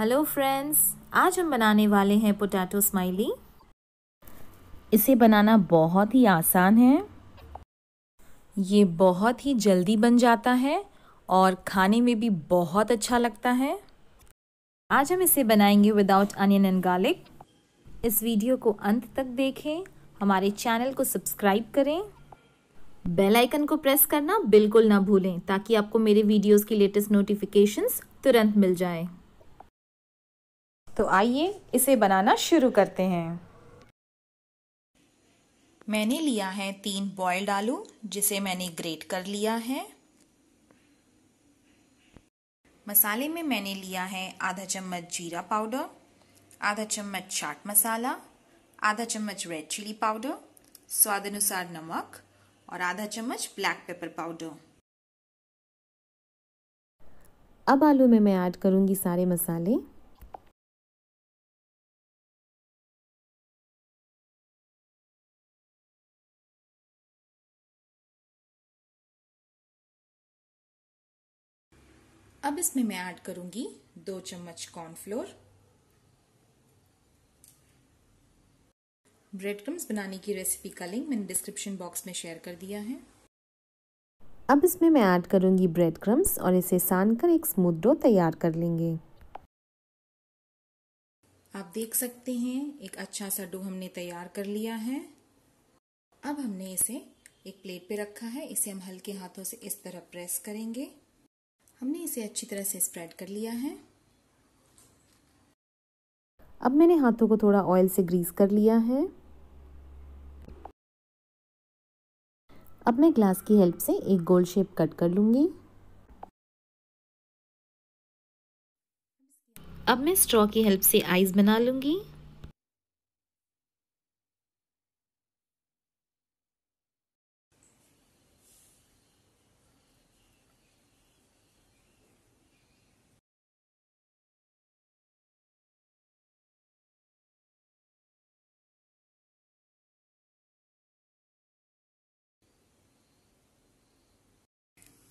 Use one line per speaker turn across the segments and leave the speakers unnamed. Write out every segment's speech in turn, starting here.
Hello friends आज हम बनाने वाले हैं पोटैटो स्माइली
इसे बनाना बहुत ही आसान है।
ये बहुत ही जल्दी बन जाता है और खाने में भी बहुत अच्छा लगता है। आज हम इसे बनाएँगे विदाउट अनियन एंड गार्लिक इस वीडियो को अंत तक देखें। हमारे चैनल को सब्सक्राइब करें। बेल आइकन को प्रेस करना बिल्कुल ना भूलें ताकि आपको मेरे वीडियोस की लेटेस्ट नोटिफिकेशंस तुरंत मिल जाए।
तो आइए इसे बनाना शुरू करते हैं।
मैंने लिया है तीन बॉइल्ड आलू जिसे मैंने ग्रेट कर लिया है। मसाले में मैंने लिया है आधा चम्मच जीरा पाउडर आधा चम्मच चाट मसाला आधा चम्मच रेड चिली पाउडर स्वाद अनुसार नमक और आधा चम्मच ब्लैक पेपर पाउडर
अब आलू में मैं ऐड करूँगी सारे मसाले।
अब इसमें मैं ऐड करूँगी दो चम्मच कॉर्नफ्लोर। ब्रेड क्रम्स बनाने की रेसिपी का लिंक मैंने डिस्क्रिप्शन बॉक्स में शेयर कर दिया है।
अब इसमें मैं ऐड करूँगी ब्रेड क्रम्स और इसे सान कर एक स्मूथ डो तैयार कर लेंगे।
आप देख सकते हैं एक अच्छा सा डो हमने तैयार कर लिया है। अब हमने इसे एक प्लेट पे रखा है इसे हम हल्के हाथों से इस तरह प्रेस करेंगे। हमने इसे अच्छी तरह से स्प्रेड कर लिया है।
अब मैंने हाथों को थोड़ा ऑयल से ग्रीस कर लिया है। अब मैं ग्लास की हेल्प से एक गोल शेप कट कर लूँगी।
अब मैं स्ट्रॉ की हेल्प से आइस बना लूँगी।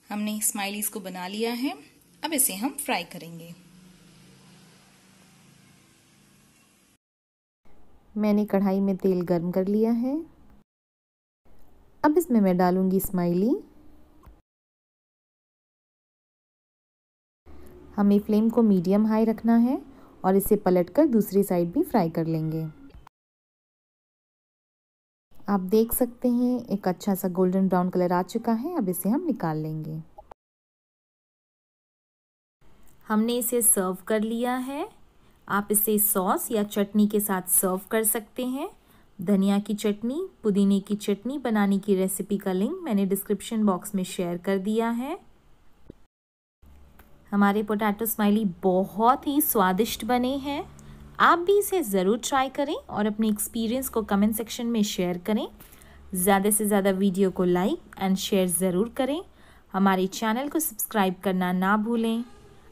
हमने स्माइलीज को बना लिया है। अब इसे हम फ्राई करेंगे।
मैंने कढ़ाई में तेल गर्म कर लिया है। अब इसमें मैं डालूँगी स्माइली। हमें फ्लेम को मीडियम हाई रखना है और इसे पलटकर दूसरी साइड भी फ्राई कर लेंगे। आप देख सकते हैं, एक अच्छा सा गोल्डन ब्राउन कलर आ चुका है, अब इसे हम निकाल लेंगे।
हमने इसे सर्व कर लिया है। आप इसे सॉस या चटनी के साथ सर्व कर सकते हैं। धनिया की चटनी, पुदीने की चटनी, बनाने की रेसिपी का लिंक मैंने डिस्क्रिप्शन बॉक्स में शेयर कर दिया है। हमारे पोटैटो स्माइली बहुत ही स्वादिष्ट बने हैं। आप भी इसे ज़रूर ट्राई करें और अपने एक्सपीरियंस को कमेंट सेक्शन में शेयर करें। ज़्यादा से ज़्यादा वीडियो को लाइक एंड शेयर ज़रूर करें। हमारे चैनल को सब्सक्राइब करना ना भूलें।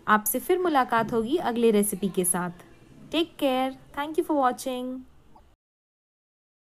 आपसे फिर मुलाकात होगी अगले रेसिपी के साथ। Take care thank you for watching